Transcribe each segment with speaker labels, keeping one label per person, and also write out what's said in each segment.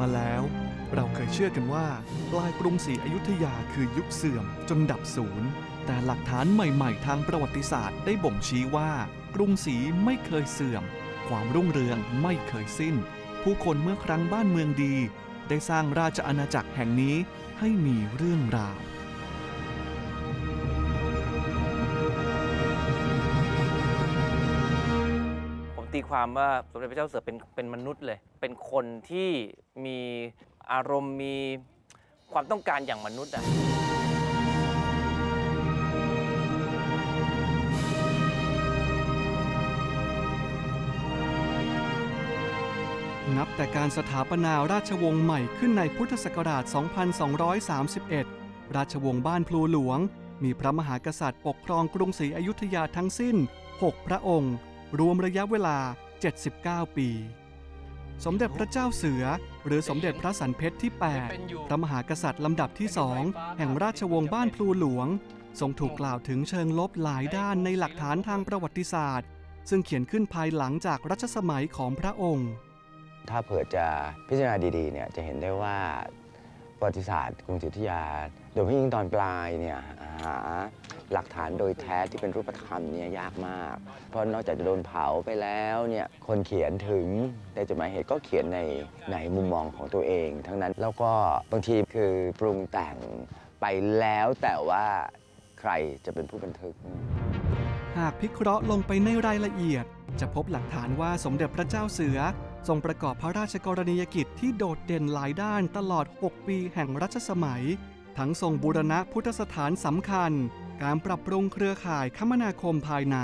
Speaker 1: มาแล้ว เราเคยเชื่อกันว่า ปลายกรุงศรีอยุธยาคือยุคเสื่อมจนดับศูนย์ แต่หลักฐานใหม่ ๆ ทางประวัติศาสตร์ได้บ่งชี้ว่า กรุงศรีไม่เคยเสื่อม ความรุ่งเรืองไม่เคยสิ้น ผู้คนเมื่อครั้งบ้านเมืองดี ได้สร้างราชอาณาจักรแห่งนี้ให้มีเรื่องราว
Speaker 2: ตีความว่าสมเด็จพระเจ้าเสือเป็นเป็นมนุษย์เลย เป็นคนที่มีอารมณ์มีความต้องการอย่างมนุษย์อะ
Speaker 1: นับแต่การสถาปนาราชวงศ์ใหม่ขึ้นในพุทธศักราช 2231 ราชวงศ์บ้านพลูหลวง มีพระมหากษัตริย์ปกครองกรุงศรีอยุธยาทั้งสิ้น 6 พระองค์ รวมระยะเวลา 79 ปี สมเด็จพระเจ้าเสือ หรือสมเด็จพระสันเพชรที่ 8 พระมหากษัตริย์ลำดับที่สองแห่งราชวงศ์บ้านพลูหลวง ทรงถูกกล่าวถึงเชิงลบหลายด้านในหลักฐานทางประวัติศาสตร์ ซึ่งเขียนขึ้นภายหลังจากรัชสมัยของพระองค์
Speaker 3: ถ้าเผื่อจะพิจารณาดีๆเนี่ยจะเห็นได้ว่าประวัติศาสตร์กรุงศรีอยุธยาโดยเฉพาะยิ่งตอนปลายเนี่ยหา หลักฐานโดยแท้ที่เป็นรูปธรรมเนี่ยยากมาก เพราะนอกจากจะโดนเผาไปแล้วเนี่ยคนเขียนถึงในจดหมายเหตุก็เขียนในในมุมมองของตัวเอง ทั้งนั้นแล้วก็บางทีคือปรุงแต่งไปแล้วแต่ว่าใครจะเป็นผู้บันทึก
Speaker 1: หากพิเคราะห์ลงไปในรายละเอียด จะพบหลักฐานว่าสมเด็จพระเจ้าเสือ ทรงประกอบพระราชกรณียกิจที่โดดเด่นหลายด้านตลอด 6 ปีแห่งรัชสมัย ทั้งทรงบูรณะพุทธสถานสำคัญ การปรับปรุงเครือข่ายคมนาคมภายใน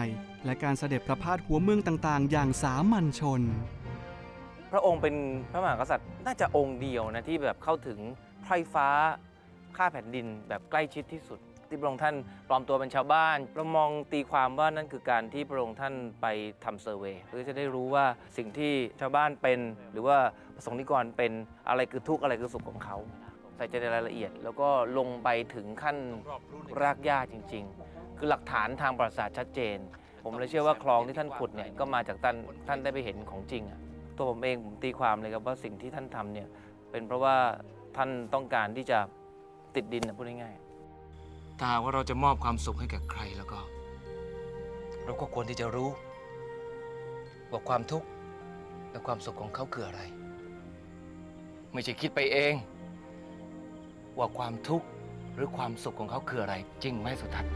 Speaker 1: และการเสด็จประพาสหัวเมืองต่างๆ อย่างสามัญชน
Speaker 2: พระองค์เป็นพระมหากษัตริย์น่าจะองค์เดียวนะที่แบบเข้าถึงไพร่ฟ้าข้าแผ่นดินแบบใกล้ชิดที่สุด ที่พระองค์ท่านปลอมตัวเป็นชาวบ้าน เรามองตีความว่านั่นคือการที่พระองค์ท่านไปทำเซอร์เวย์เพื่อจะได้รู้ว่าสิ่งที่ชาวบ้านเป็น หรือว่าประสงค์นิกรเป็นอะไรคือทุกข์อะไรคือสุขของเขา ใส่ใจในรายละเอียด แล้วก็ลงไปถึงขั้นรากหญ้าจริง ๆ คือหลักฐานทางประวัติศาสตร์ชัดเจน ผมเลยเชื่อว่าคลองที่ท่านขุดเนี่ยก็มาจากท่านท่านได้ไปเห็นของจริงอะตัวผมเองผมตีความเลยครับว่าสิ่งที่ท่านทำเนี่ยเป็นเพราะว่าท่านต้องการที่จะติดดินนะพูดง่ายๆถ้าหากว่าเราจะมอบความสุขให้กับใครแล้วก็ เราก็ควรที่จะรู้ ว่าความทุกข์และความสุขของเขาคืออะไร ไม่ใช่คิดไปเอง ว่าความทุกข์หรือความสุขของเขาคืออะไรจริงไหมสุทัศน์